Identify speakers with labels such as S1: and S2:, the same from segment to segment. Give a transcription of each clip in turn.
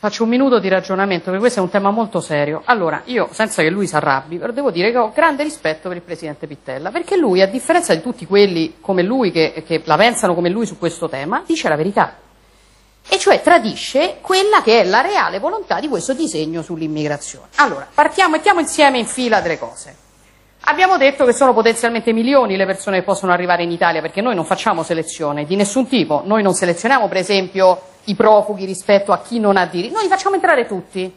S1: Faccio un minuto di ragionamento, perché questo è un tema molto serio. Allora, io, senza che lui si arrabbi, però devo dire che ho grande rispetto per il Presidente Pittella, perché lui, a differenza di tutti quelli come lui, che, che la pensano come lui su questo tema, dice la verità. E cioè tradisce quella che è la reale volontà di questo disegno sull'immigrazione. Allora, partiamo, mettiamo insieme in fila delle cose. Abbiamo detto che sono potenzialmente milioni le persone che possono arrivare in Italia, perché noi non facciamo selezione di nessun tipo. Noi non selezioniamo, per esempio, i profughi rispetto a chi non ha diritti. Noi li facciamo entrare tutti.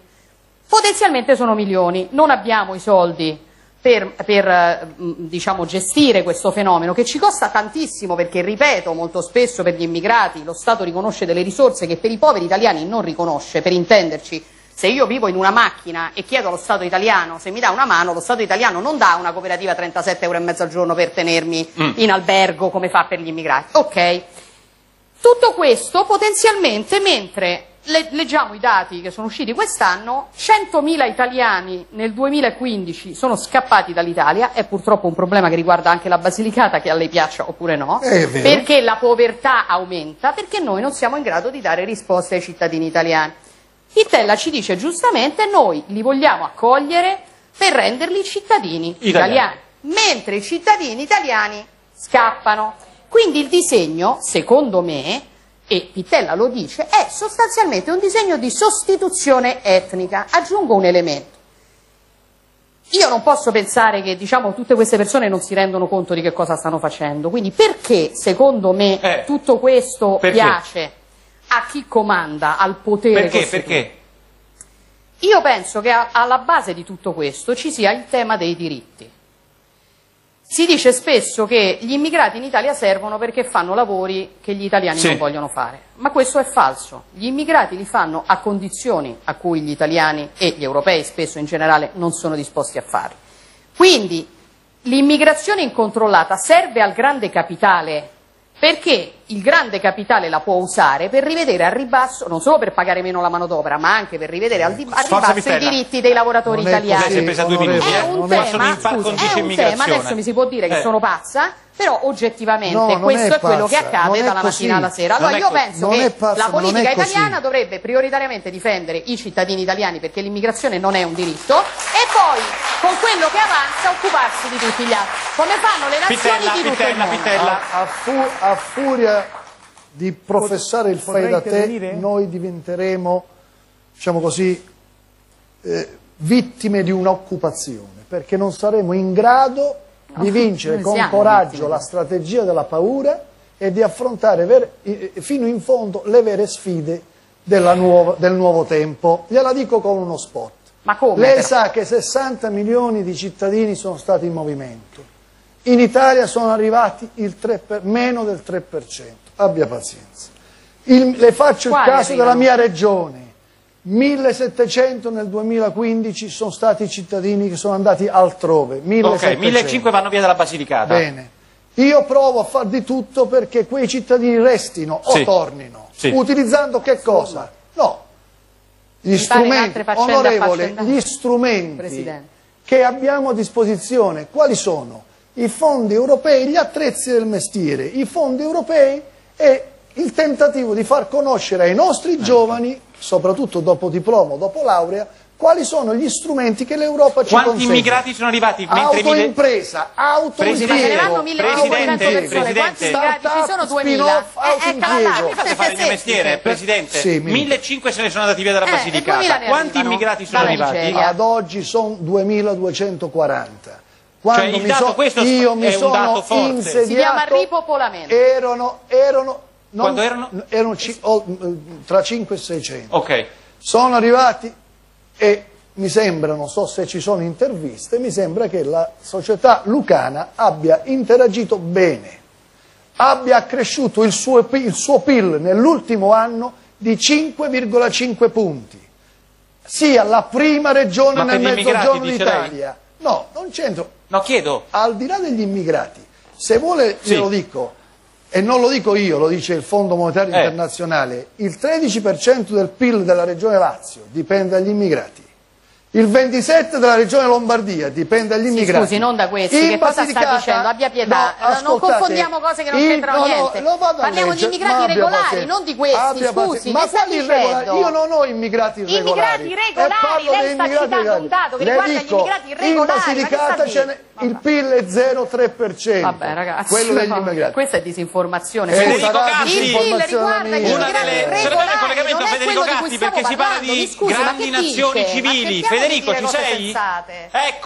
S1: Potenzialmente sono milioni. Non abbiamo i soldi per, per eh, diciamo, gestire questo fenomeno, che ci costa tantissimo, perché, ripeto, molto spesso per gli immigrati lo Stato riconosce delle risorse che per i poveri italiani non riconosce, per intenderci se io vivo in una macchina e chiedo allo Stato italiano se mi dà una mano, lo Stato italiano non dà una cooperativa 37 euro e mezzo al giorno per tenermi mm. in albergo come fa per gli immigrati. Ok. Tutto questo potenzialmente mentre le, leggiamo i dati che sono usciti quest'anno, 100.000 italiani nel 2015 sono scappati dall'Italia, è purtroppo un problema che riguarda anche la Basilicata, che a lei piaccia oppure no, perché la povertà aumenta, perché noi non siamo in grado di dare risposte ai cittadini italiani. Pittella ci dice giustamente noi li vogliamo accogliere per renderli cittadini italiani, italiani mentre i cittadini italiani scappano. Quindi il disegno, secondo me, e Pittella lo dice, è sostanzialmente un disegno di sostituzione etnica. Aggiungo un elemento. Io non posso pensare che diciamo, tutte queste persone non si rendono conto di che cosa stanno facendo, quindi perché secondo me eh, tutto questo perché? piace a chi comanda, al potere
S2: Perché? Perché?
S1: Io penso che alla base di tutto questo ci sia il tema dei diritti. Si dice spesso che gli immigrati in Italia servono perché fanno lavori che gli italiani sì. non vogliono fare, ma questo è falso. Gli immigrati li fanno a condizioni a cui gli italiani e gli europei spesso in generale non sono disposti a fare. Quindi l'immigrazione incontrollata serve al grande capitale perché il grande capitale la può usare per rivedere al ribasso, non solo per pagare meno la manodopera, ma anche per rivedere al, al ribasso i diritti dei lavoratori italiani.
S2: Così, è un tema,
S1: scusi, è un tema, adesso mi si può dire che eh. sono pazza, però oggettivamente no, questo è, è, quello che accade dalla mattina alla sera. Allora io penso che pazza, la politica italiana dovrebbe prioritariamente difendere i cittadini italiani perché l'immigrazione non è un diritto e poi con quello che avanza occuparsi di tutti gli altri. Come fanno le nazioni
S2: Pitella,
S1: di tutto
S2: Pitella,
S1: il mondo.
S2: Pitella.
S3: A, a, fu a furia di professare il fai da te, noi diventeremo, diciamo così, eh, vittime di un'occupazione, perché non saremo in grado di vincere con coraggio la strategia della paura e di affrontare fino in fondo le vere sfide nuova, del nuovo tempo. Gliela dico con uno spot.
S1: Ma come?
S3: Lei sa che 60 milioni di cittadini sono stati in movimento. In Italia sono arrivati per, meno del 3%. Abbia pazienza. Il, le faccio Quali il caso della mia regione. 1700 nel 2015 sono stati i cittadini che sono andati altrove. 1700.
S2: Ok, 1500 vanno via dalla Basilicata.
S3: Bene. Io provo a far di tutto perché quei cittadini restino o sì. tornino. Sì. Utilizzando che cosa? No. Gli strumenti, onorevole, gli strumenti Presidente. che abbiamo a disposizione, quali sono? I fondi europei, gli attrezzi del mestiere, i fondi europei e il tentativo di far conoscere ai nostri ecco. giovani soprattutto dopo diploma, dopo laurea, quali sono gli strumenti che l'Europa ci
S2: Quanti
S3: consegna.
S2: Quanti immigrati sono arrivati?
S3: Autoimpresa, autoimpiego.
S2: Presidente, Presidente,
S1: quanti immigrati ci sono 2000?
S2: Autoimpiego. Eh, fate fare il mio mestiere, Presidente. Sì, 1500 se ne sono andati via dalla eh, Basilicata. Quanti immigrati sono arrivati?
S3: Ad oggi sono 2240.
S2: Quando cioè, mi so, questo
S3: io mi sono
S1: insediato, si chiama ripopolamento.
S3: Erano, erano
S2: non, Quando erano?
S3: Erano oh, tra 5 e 600.
S2: Ok.
S3: Sono arrivati e mi sembra, non so se ci sono interviste, mi sembra che la società lucana abbia interagito bene, abbia accresciuto il suo, il suo PIL nell'ultimo anno di 5,5 punti, sia la prima regione
S2: Ma
S3: nel mezzogiorno d'Italia. No, non c'entro.
S2: No, chiedo.
S3: Al di là degli immigrati, se vuole, sì. glielo dico, e non lo dico io, lo dice il Fondo Monetario eh. Internazionale, il 13% del PIL della regione Lazio dipende dagli immigrati, il 27 della regione Lombardia dipende dagli immigrati.
S1: Sì, scusi, non da questi, in che cosa sta dicendo? Abbia pietà, no, non confondiamo cose che non c'entrano niente. No, Parliamo di immigrati regolari, non di questi, scusi,
S3: ma sta dicendo? Io non ho immigrati
S1: regolari. Immigrati regolari, lei sta citando un dato che riguarda gli immigrati regolari. In
S3: Basilicata il PIL è 0,3%.
S1: Vabbè ragazzi,
S3: quello degli immigrati.
S1: Questa è disinformazione.
S2: Federico Gatti,
S1: il PIL riguarda gli immigrati regolari,
S2: il collegamento Federico Gatti perché si parla di grandi nazioni civili. Federico, ci sei? Ecco.